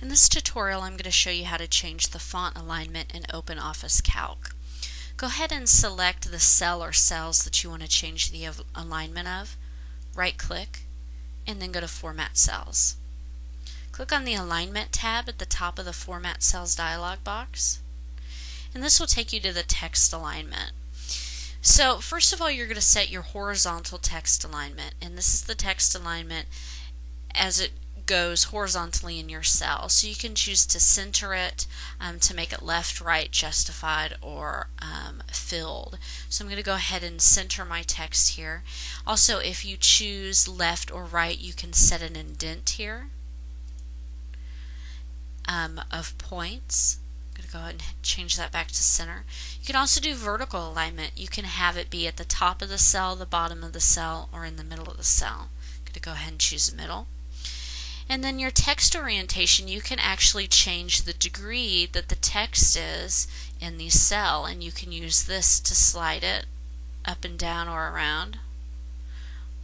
In this tutorial I'm going to show you how to change the font alignment in OpenOffice Calc. Go ahead and select the cell or cells that you want to change the alignment of. Right click and then go to Format Cells. Click on the Alignment tab at the top of the Format Cells dialog box and this will take you to the text alignment. So first of all you're going to set your horizontal text alignment and this is the text alignment as it goes horizontally in your cell. So you can choose to center it um, to make it left, right, justified, or um, filled. So I'm going to go ahead and center my text here. Also, if you choose left or right, you can set an indent here um, of points. I'm going to go ahead and change that back to center. You can also do vertical alignment. You can have it be at the top of the cell, the bottom of the cell, or in the middle of the cell. I'm going to go ahead and choose middle. And then your text orientation, you can actually change the degree that the text is in the cell, and you can use this to slide it up and down or around.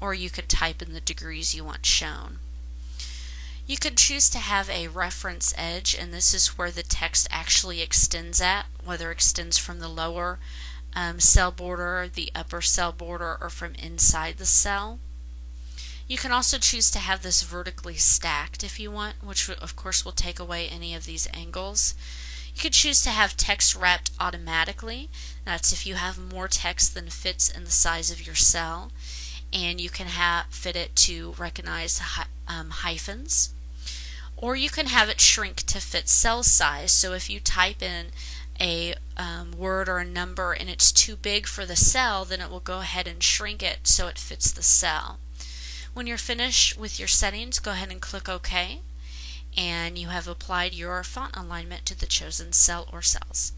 Or you could type in the degrees you want shown. You could choose to have a reference edge, and this is where the text actually extends at, whether it extends from the lower um, cell border, the upper cell border, or from inside the cell. You can also choose to have this vertically stacked if you want, which of course will take away any of these angles. You could choose to have text wrapped automatically. That's if you have more text than fits in the size of your cell. And you can have, fit it to recognize um, hyphens. Or you can have it shrink to fit cell size. So if you type in a um, word or a number and it's too big for the cell, then it will go ahead and shrink it so it fits the cell. When you're finished with your settings, go ahead and click OK and you have applied your font alignment to the chosen cell or cells.